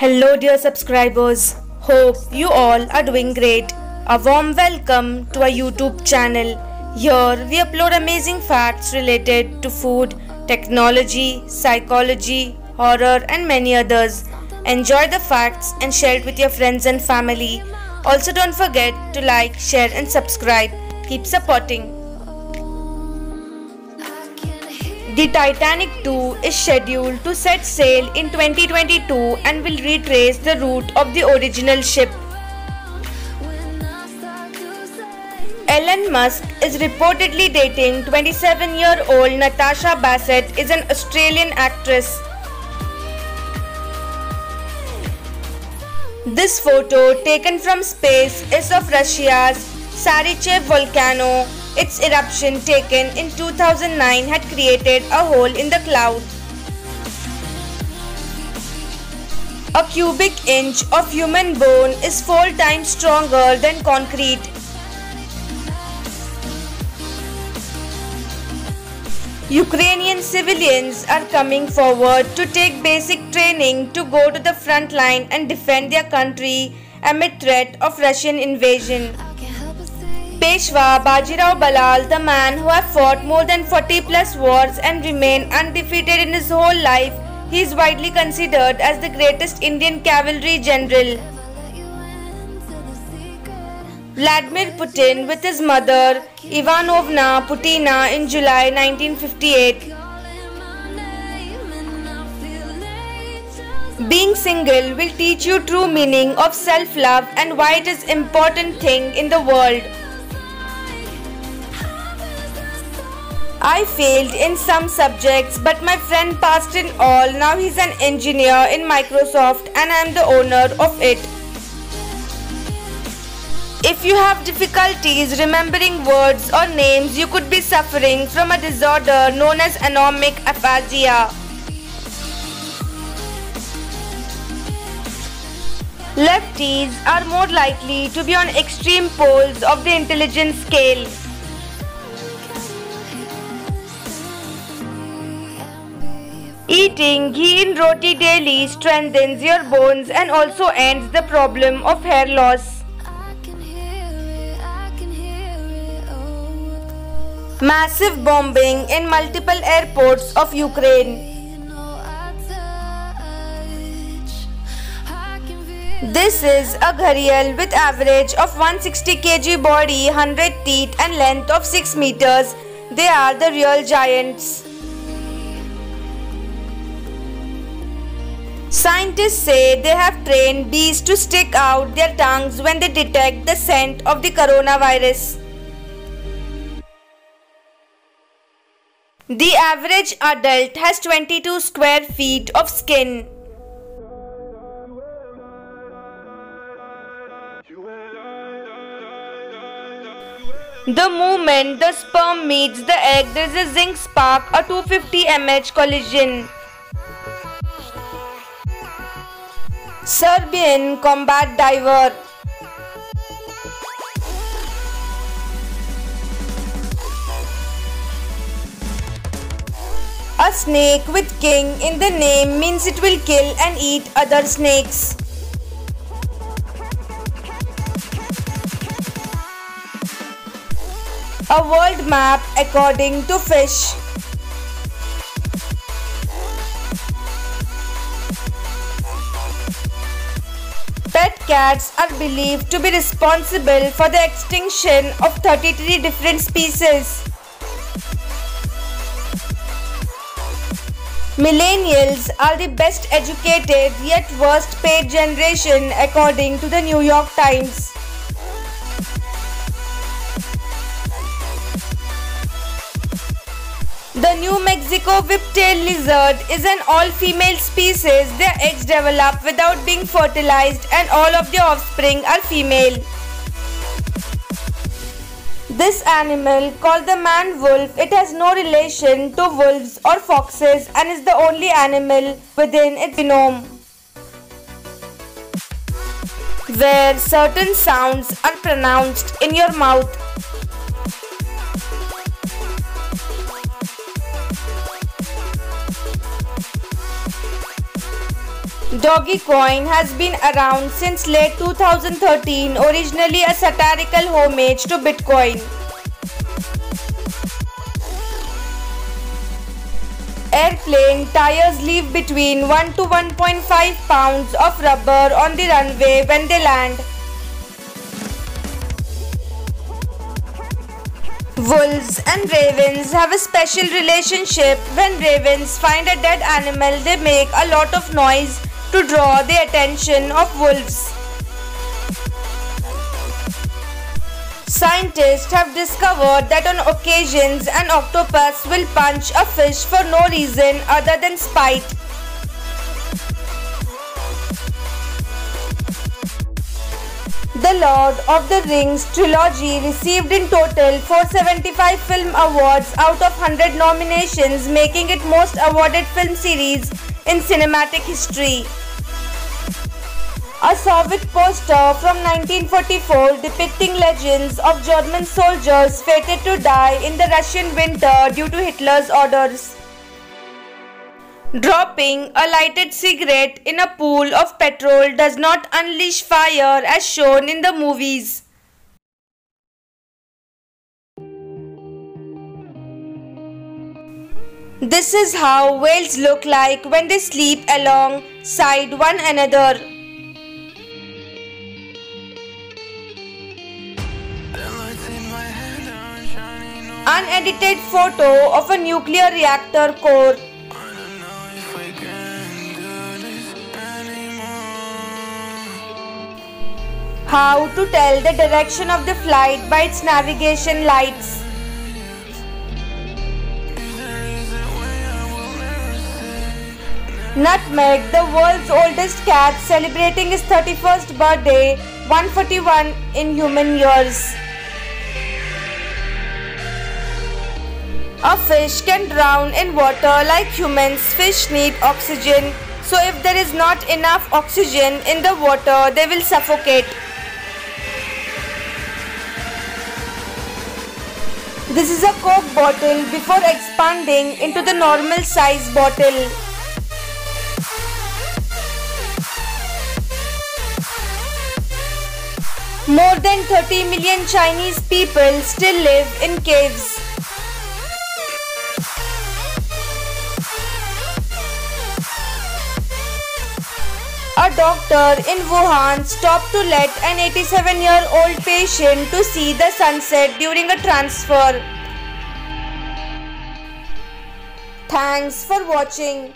Hello, dear subscribers. Hope you all are doing great. A warm welcome to our YouTube channel. Here we upload amazing facts related to food, technology, psychology, horror, and many others. Enjoy the facts and share it with your friends and family. Also, don't forget to like, share, and subscribe. Keep supporting. The Titanic 2 is scheduled to set sail in 2022 and will retrace the route of the original ship. Elon Musk is reportedly dating 27-year-old Natasha Bassett is an Australian actress. This photo taken from space is of Russia's Sarychev volcano. Its eruption taken in 2009 had created a hole in the cloud. A cubic inch of human bone is 4 times stronger than concrete. Ukrainian civilians are coming forward to take basic training to go to the front line and defend their country amid threat of Russian invasion. Peshwa Bajirao Ballal, the man who have fought more than 40 plus wars and remained undefeated in his whole life, he is widely considered as the greatest Indian cavalry general. Vladimir Putin with his mother Ivanovna Putina in July 1958. Being single will teach you true meaning of self-love and why it is important thing in the world. I failed in some subjects but my friend passed in all. Now he's an engineer in Microsoft and I am the owner of it. If you have difficulties remembering words or names, you could be suffering from a disorder known as anomic aphasia. Lefties are more likely to be on extreme poles of the intelligence scale. Eating ghee roti daily strengthens your bones and also ends the problem of hair loss. Massive bombing in multiple airports of Ukraine. This is a gharial with average of 160 kg body, 100 teeth and length of 6 meters. They are the real giants. Scientists say they have trained bees to stick out their tongues when they detect the scent of the coronavirus. The average adult has 22 square feet of skin. The moment the sperm meets the egg, there is a zinc spark, a 250 mH collision. Serbian combat diver. A snake with king in the name means it will kill and eat other snakes. A world map according to fish. Cats are believed to be responsible for the extinction of 33 different species. Millennials are the best educated yet worst paid generation according to the New York Times. The New Mexico whiptail lizard is an all-female species. Their eggs develop without being fertilized and all of their offspring are female. This animal, called the man wolf, it has no relation to wolves or foxes and is the only animal within its genome where certain sounds are pronounced in your mouth. Dogecoin has been around since late 2013, originally a satirical homage to Bitcoin. Airplane tires leave between 1 to 1.5 pounds of rubber on the runway when they land. Wolves and ravens have a special relationship. When ravens find a dead animal, they make a lot of noise to draw the attention of wolves. Scientists have discovered that on occasions an octopus will punch a fish for no reason other than spite. The Lord of the Rings trilogy received in total 475 film awards out of 100 nominations, making it most awarded film series in cinematic history. A Soviet poster from 1944 depicting legends of German soldiers fated to die in the Russian winter due to Hitler's orders. Dropping a lighted cigarette in a pool of petrol does not unleash fire as shown in the movies. This is how whales look like when they sleep alongside one another. Unedited photo of a nuclear reactor core How to tell the direction of the flight by its navigation lights. Nutmeg, the world's oldest cat, celebrating his 31st birthday, 141 in human years. A fish can drown in water like humans. Fish need oxygen. So if there is not enough oxygen in the water, they will suffocate. This is a Coke bottle before expanding into the normal size bottle. More than 30 million Chinese people still live in caves. A doctor in Wuhan stopped to let an 87 year old patient to see the sunset during a transfer. Thanks for watching.